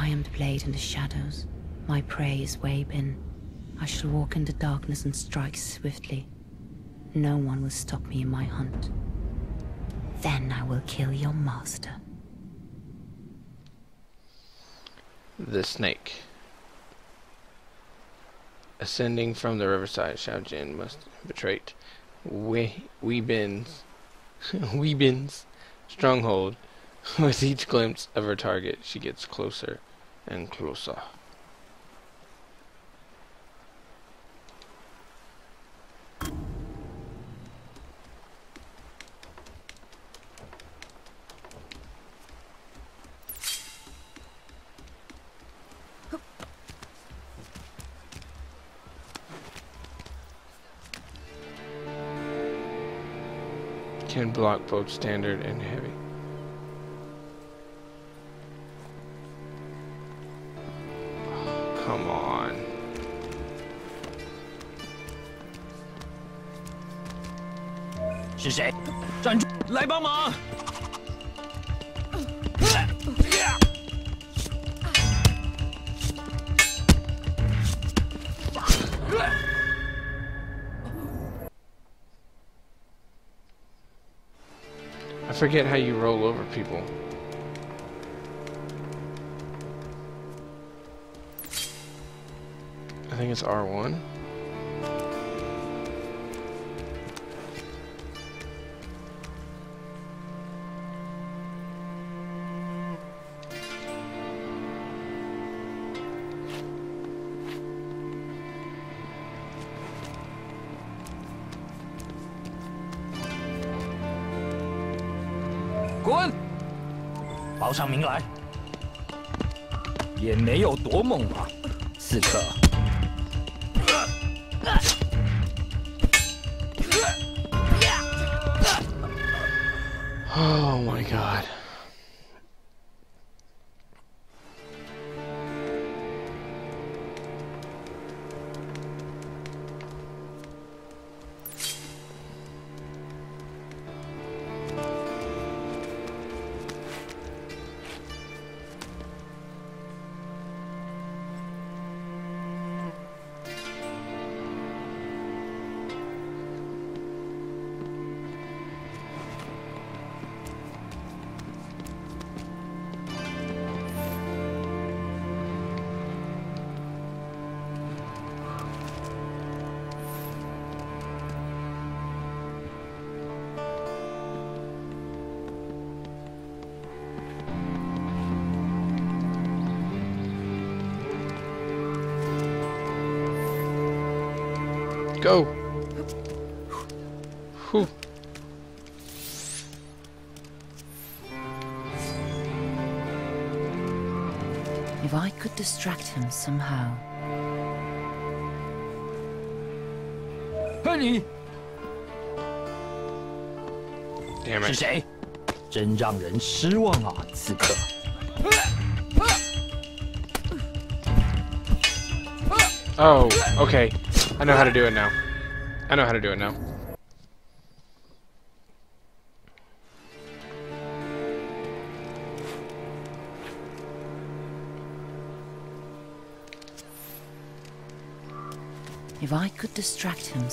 ironed blade in the shadows. My prey is Wei Bin. I shall walk in the darkness and strike swiftly. No one will stop me in my hunt. Then I will kill your master. The snake. Ascending from the riverside, Shao Jun must betray We Wei Bin's Wei Bin's stronghold. With each glimpse of her target, she gets closer and closer. Can block both standard and heavy. Come on. I forget how you roll over people. It's R1. 滚！报上名来。也没有多猛吧，刺客。Oh my god. Go. Whew. If I could distract him somehow. 嘿，你 Damn 是 it. 谁？真让人失望啊，刺客！ Oh, okay. I know how to do it now. I know how to do it now. If I could distract him